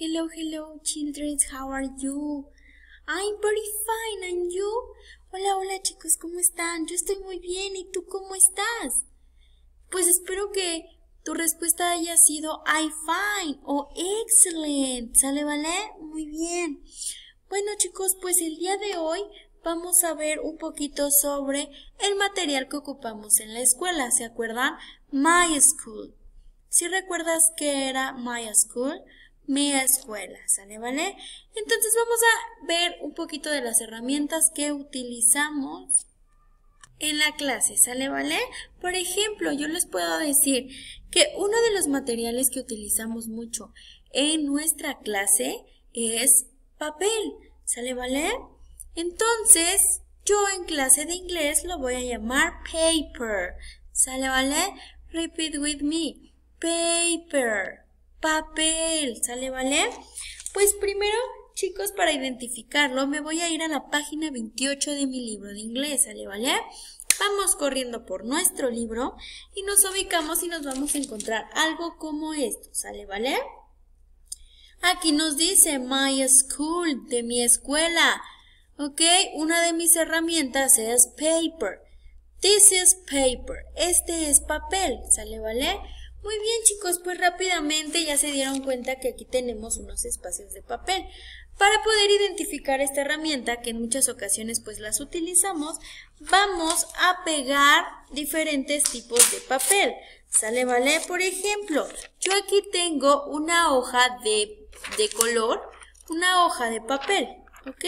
Hello, hello, children. How are you? I'm very fine. And you? Hola, hola, chicos. ¿Cómo están? Yo estoy muy bien. ¿Y tú cómo estás? Pues espero que tu respuesta haya sido I fine o excellent. ¿Sale, vale? Muy bien. Bueno, chicos, pues el día de hoy vamos a ver un poquito sobre el material que ocupamos en la escuela. ¿Se acuerdan? My School. Si recuerdas que era My School, mi escuela, ¿sale? ¿Vale? Entonces vamos a ver un poquito de las herramientas que utilizamos en la clase, ¿sale? ¿Vale? Por ejemplo, yo les puedo decir que uno de los materiales que utilizamos mucho en nuestra clase es papel, ¿sale? ¿Vale? Entonces, yo en clase de inglés lo voy a llamar paper, ¿sale? ¿Vale? Repeat with me. Paper. Papel. ¿Sale, vale? Pues primero, chicos, para identificarlo, me voy a ir a la página 28 de mi libro de inglés. ¿Sale, vale? Vamos corriendo por nuestro libro y nos ubicamos y nos vamos a encontrar algo como esto. ¿Sale, vale? Aquí nos dice My School, de mi escuela. ¿Ok? Una de mis herramientas es paper. This is paper. Este es papel. ¿Sale, vale? Muy bien, chicos, pues rápidamente ya se dieron cuenta que aquí tenemos unos espacios de papel. Para poder identificar esta herramienta, que en muchas ocasiones pues las utilizamos, vamos a pegar diferentes tipos de papel. ¿Sale, vale? Por ejemplo, yo aquí tengo una hoja de, de color, una hoja de papel, ¿ok?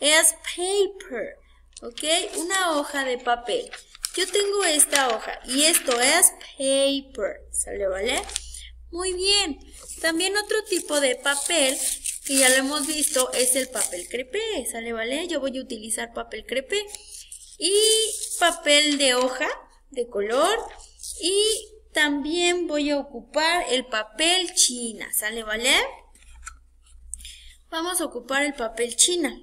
Es paper. ¿ok? Una hoja de papel. Yo tengo esta hoja y esto es paper, ¿sale, vale? Muy bien. También otro tipo de papel que ya lo hemos visto es el papel crepé, ¿sale, vale? Yo voy a utilizar papel crepé y papel de hoja de color y también voy a ocupar el papel china, ¿sale, vale? Vamos a ocupar el papel china.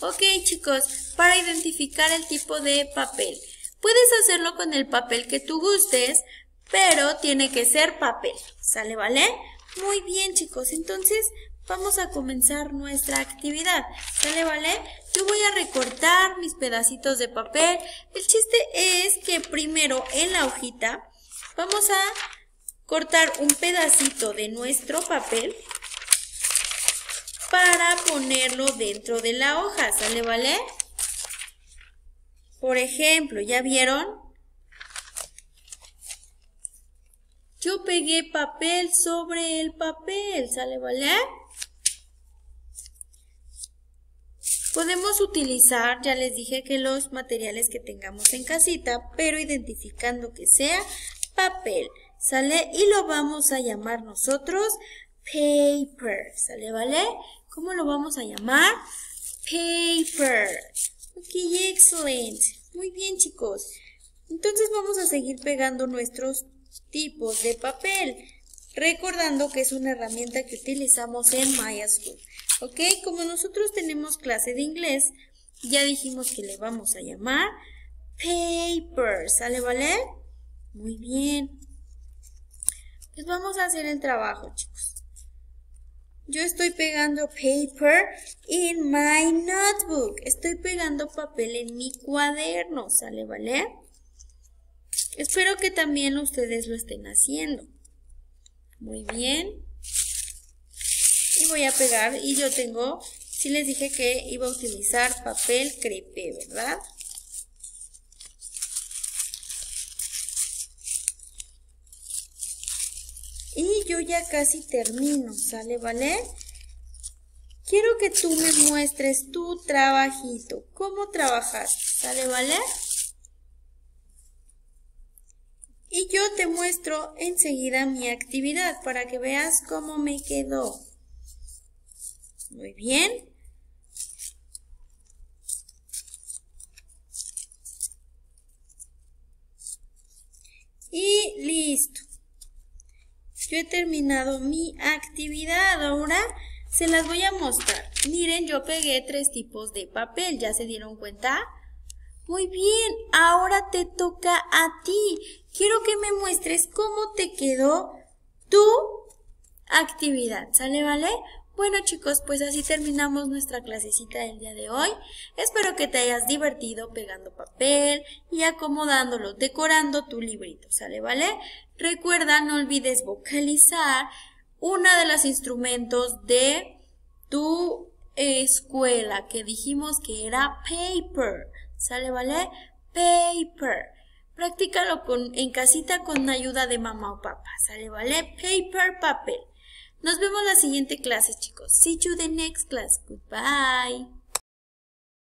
Ok chicos, para identificar el tipo de papel. Puedes hacerlo con el papel que tú gustes, pero tiene que ser papel. ¿Sale, vale? Muy bien chicos, entonces vamos a comenzar nuestra actividad. ¿Sale, vale? Yo voy a recortar mis pedacitos de papel. El chiste es que primero en la hojita vamos a cortar un pedacito de nuestro papel para ponerlo dentro de la hoja, ¿sale, vale? Por ejemplo, ¿ya vieron? Yo pegué papel sobre el papel, ¿sale, vale? Podemos utilizar, ya les dije que los materiales que tengamos en casita, pero identificando que sea papel, ¿sale? Y lo vamos a llamar nosotros paper, ¿sale, vale? ¿Cómo lo vamos a llamar? Paper. Ok, excelente. Muy bien, chicos. Entonces vamos a seguir pegando nuestros tipos de papel. Recordando que es una herramienta que utilizamos en Maya School. Ok, como nosotros tenemos clase de inglés, ya dijimos que le vamos a llamar paper. ¿Sale, vale? Muy bien. Pues vamos a hacer el trabajo, chicos. Yo estoy pegando paper in my notebook. Estoy pegando papel en mi cuaderno, ¿sale, vale? Espero que también ustedes lo estén haciendo. Muy bien. Y voy a pegar, y yo tengo, sí les dije que iba a utilizar papel crepé, ¿verdad? Y yo ya casi termino, ¿sale? ¿Vale? Quiero que tú me muestres tu trabajito. ¿Cómo trabajaste? ¿Sale? ¿Vale? Y yo te muestro enseguida mi actividad para que veas cómo me quedó. Muy bien. Terminado mi actividad. Ahora se las voy a mostrar. Miren, yo pegué tres tipos de papel. ¿Ya se dieron cuenta? Muy bien, ahora te toca a ti. Quiero que me muestres cómo te quedó tu actividad, ¿sale, vale? Bueno chicos, pues así terminamos nuestra clasecita del día de hoy. Espero que te hayas divertido pegando papel y acomodándolo, decorando tu librito, ¿sale? ¿Vale? Recuerda, no olvides vocalizar una de los instrumentos de tu escuela que dijimos que era paper, ¿sale? ¿Vale? Paper. Practícalo con, en casita con ayuda de mamá o papá, ¿sale? ¿Vale? Paper, papel. Nos vemos la siguiente clase, chicos. See you the next class. Goodbye.